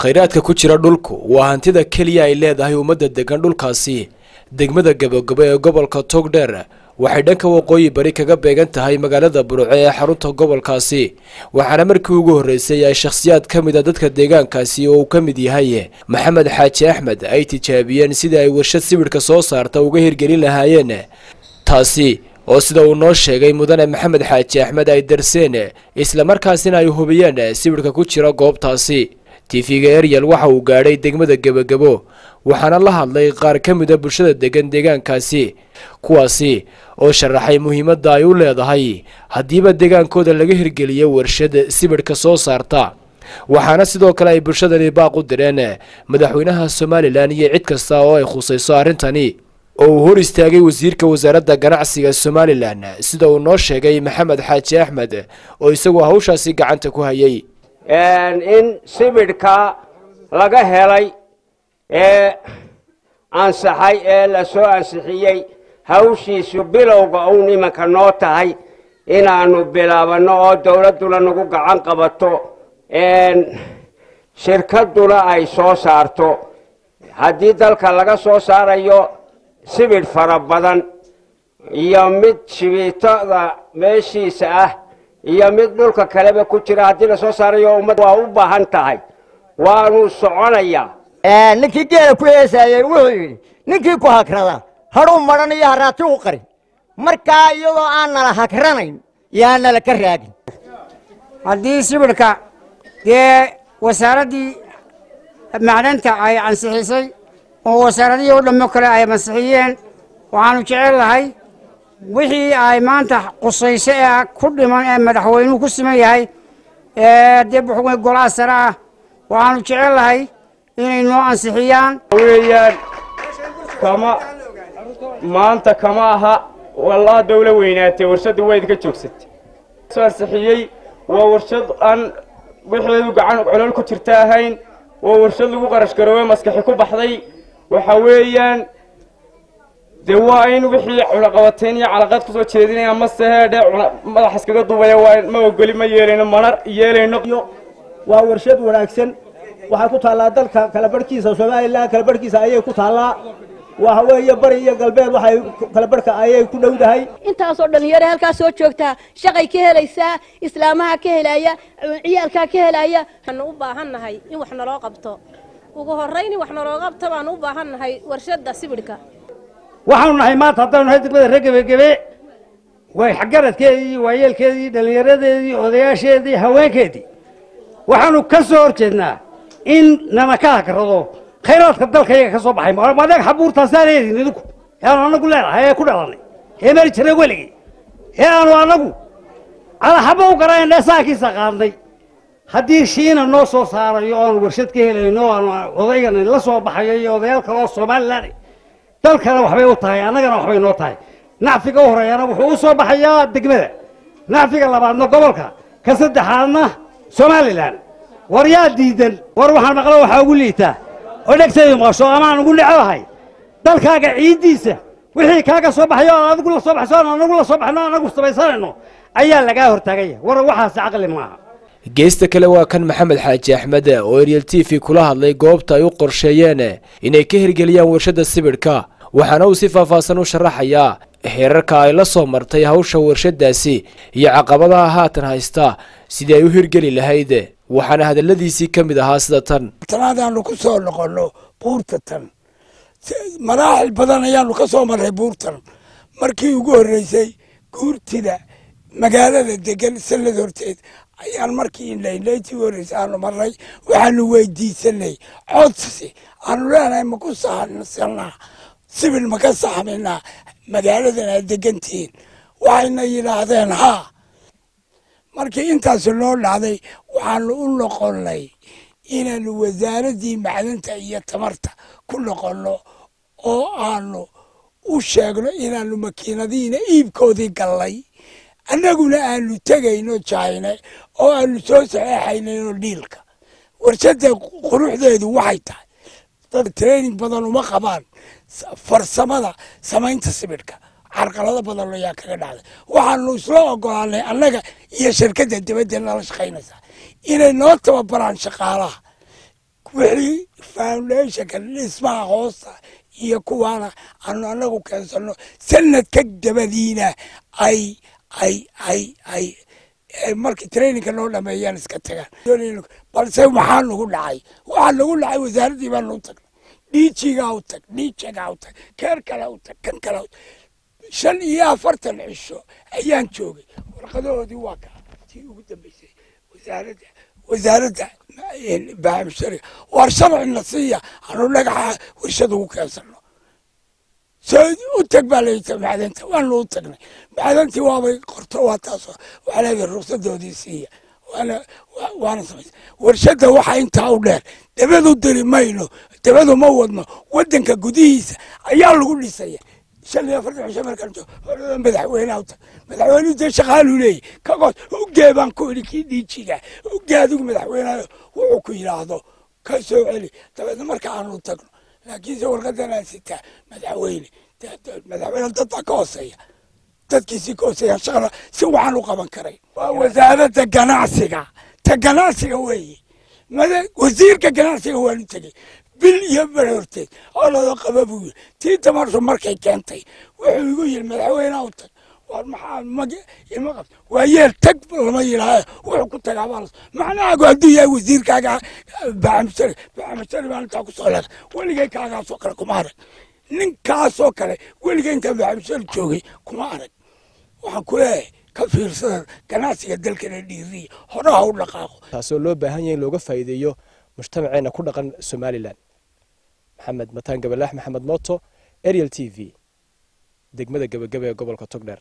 khayraadka ku jira dhulku. Waa hantida keliya ay leedahay ummadda degan dhulkaasi. Degmada gabogabo ee gobolka togdheer waxay dhanka waqooyi bari kaga beegan tahay magaalada burco ee xarunta gobolkaasi. Waxaana markii ugu horreysay ay shakhsiyaad ka mid a dadka deegaankaasi oo uu ka mid yahay maxamed xaaji axmed ay tijaabiyeen sidii ay warshad sibidhka soo saarta uga hirgelin lahaayeen. Taasi oo sida uu noo sheegay mudane maxamed xaaji axmed ay darseen islamarkaasina ay hubiyeen sibidhka ku jira goobtaasi tifiga eryal waxa uu gaadhay degmada gebagabo waxaana la hadlay qaar ka mid a bulshada degan deegaankaasi kuwaasi oo sharaxay muhiimadda ay u leedahay haddiiba deegaankooda laga hirgeliyo warshad sibidhka soo saarta. Waxaana sidoo kale ay bulshadani baaq u direen madaxweynaha somalilan iyo cid kasta oo ay khusayso arrintani. Oo uu hor istaagay wasiirka wasaaradda ganacsiga somalilan sida uu noo sheegay maxamed xaaji axmed oo isagu hawshaasi gacanta ku hayay in sibidhka laga helay ee ansaxay ee la soo ansixiyey hawshiisu bilowga uun imanka noo tahay inaannu bilaabanno oo dawladduna nagu gacan qabato. Shirkadduna ay soo saarto. Haddii dalka laga soo saarayo sibidh fara badan iyo mid shibiitada meeshiisa ah iyo mid dhulka kaleba ku jira haddii la soo saarayo ummad waa u baahan tahay. Waanu soconayaa ninkii geela ku heesaayey wuxuu yidhi ninkii ku hagrada hadhuu madhan iyo haraati u qarin. Markaa iyadoo aan nala hagranayn yaa nala ka raagin. Haddii sibidhka dee wasaaraddii macdanta ay ansixisay oo wasaaradihii o dhammo kale ay ansixiyeen waxaanu jecel lahay wixii ay maanta qusayso ee ku dhiman ee madaxweynuhu ku siman yahay ee dee golaha sare ah waxaanu jecel lahay inay noo ansixiyaan. Weeyaan kama maanta kama aha wallaa dawla weynaatay warshadda waa idinka joogsatay. Soo ansixiyey waa warshad aan waxeedu gacan colol ku jirta ahayn waa warshad lagu qarash garoobe maskaxi ku baxday. Waxa weeyaan dee waa in wixii cunaqabateyn iyo calaqaad ku soo jeedinaya mase heedhe madax iskaga duubaya waa ma ogoli ma yeelayno mana yeelayno waa warshad wanaagsan. Waxay ku taallaa dalka kala barhkiisa somalilan kala barhkiisa ayay ku taallaa. Waxa weeye bari iyo galbeed waxay kala barhka ayay ku dhowdahay. Intaasoo dhalinyaro halkaa soo joogtaa shaqay ka helaysaa islaamaha ka helaya ciyaalkaa ka helaya. Waxaanu u baahannahay in wax naloo qabto. Ugu horrayn in wax naloo qabto baanu u baahannahay warshadda sibidhka waxaanu nahay maanta haddaanu nahay degmada reer gebagebe way waayeelkeedii dhallinyaradeedii odayaasheedii haweenkeedii. Waxaanu ka soo hor jeednaa in nana ka hagrado khayraadka dalka iyaga ka soo baxay. Madeeg xabuurtaasaa leediin idinku. Ee aanu leenahay ee ku dhalanay. Ee mari jirnay weligii ee aanu annagu calaxaba u garayna saakiisa qaadnay. Haddii shiina noo soo saarayo o aanu warshad ka helayno o aanu odaygan la soo baxayo iyo odayaal kaloo somalilan dalkana waxbay u tahay annagana waxbay noo tahay. Nacfiga u horeeyana wuxuu u soo baxayaa degmada. Nacfiga labaadna gobolka ka saddexaadna somalilan war yaa diidan war waxaan maqlo waxaa ugu liitaa oo dhegtaydu maqasho amaan ugu necbahay dalkaaga ciiddiisa wixii kaaga soo baxayo aan adigu la soo baxso aan anagu la soo baxno anagu samaysanayno ayaa lagaa hortaagaya. War waxaasi caqli maaha geesta kale waa kan maxamed xaaji axmed oo eryel t v kula hadlay goobta ay u qorsheeyeen inay ka hirgeliyaan warshadda sibidhka waxaana uu si faahfaahsan u sharaxayaa heerarka ay la soo martay hawsha warshadaasi iyo caqabadaha haatan haysta sidii ay u hirgeli lahayd waxaana hadalladiisii ka mid ahaa sida tan. Tanaadaanu ku soo noqonno buurta tan. Maraaxil badan ayaanu ka soo marray buurtan markii ugu horreysay guurtida magaalada degan sanad horteed ayaan markii indhaindhayntii ugu horreysay aanu marray waxaanu weydiisanay codsi aanu leenahay ma ku saxsanaa sibil ma ka saxminaa magaaladan aad degantihiin waxayna yidhaahdeen haa markii intaasi noo dhacday waxaanu u noqonnay inaanu wasaaraddii macdanta iyo tamarta ku noqonno oo aanu u sheegno inaanu makiinadihiina iibkoodii gallay annaguna aanu tegayno jayne oo aanu soo saxeexaynayno dhiilka warshadda quruxdeedu waxay tahay. Dad training badan uma qabaan farsamada samaynta sibidhka carqalado badan ayaa kaga dhacday. Waxaanu isla ogolaanay annaga iyo shirkadda dibadda nala shaqaynaysaa inay noo tababaraan shaqaalaha. Wixii foundationka dhismaha hoosta iyo kuwaana aanu anagu keensano sanadka dabadiina ay ay ay ay. Markii traininka noo dhameeyaan iska tagaan. Balse maxaa nagu dhacay. Waxaa nagu dhacay wasaaraddii baa noo tagnay dhiijigaa u tag dhiijagaa u tag keer kale u tag kan kale u tag. Shan iyo afartan cisho ayaan joogay. Warqadahoodii waa kaa tii ugu dambeysay wasaaradda wasaaradda baaximshariga war sharcina siiya aanu dhagaxa warshad ugu keensano soo u tag baa layita macdanta waanu u tagnay. Macdantii waabay qorto waa taasoo waxaa leedahay ruqsadoodii siiya. Waana waana samaysa. Warshadda waxaa intaa u dheer dabadu diri mayno dabadu ma wadno waddanka gudihiisa ayaa lagu dhisaya. Shan iyo afartan cisho markaan joogo horada u tag madaxweynuhu dee shaqaaluu leeyahy kagoos ugee baan ku idhi kii dhiijiga ugee adigu madaxweynaha wuxuu ku yidhaahdo ka soo celi dabeedna marka aanu tagno laakiinse warqadan aan sitaa madaxweyne madaxweyne dad baa ka hooseeya dadkiisii ka hooseeya shaqada si waxaan u qaban karay waa wasaaradda ganacsiga ta ganacsiga weeye wasiirka ganacsiga waanu tegey bil iyo bar horteed oo lada qaba buu yiri tii tamartu markay keentay wuxuu igu yiri madaxweyneha u tag war maxaa mag ima waa yeel tag lama yidhaaha wuxuu ku tagaa baa macnahaagu hadduu yahay wasiirkaaga baaxamshari baaxamshari baan intaa ku kaagaasoo kale kuma arag. Ninkaasoo kale weligay intaan baaxamshari joogay kuma arag. Waxaan ku ka fiirsada ganacsiga dalkana dhiiriya horaha u dhaqaaqo. Taasoo loo baahan yahay in looga faa'iideeyo mujtamaceena ku dhaqan somalilan. Maxamed mataan gabalaax maxamed mooto ariel t v. Degmada gebagaba ee gobolka togdheer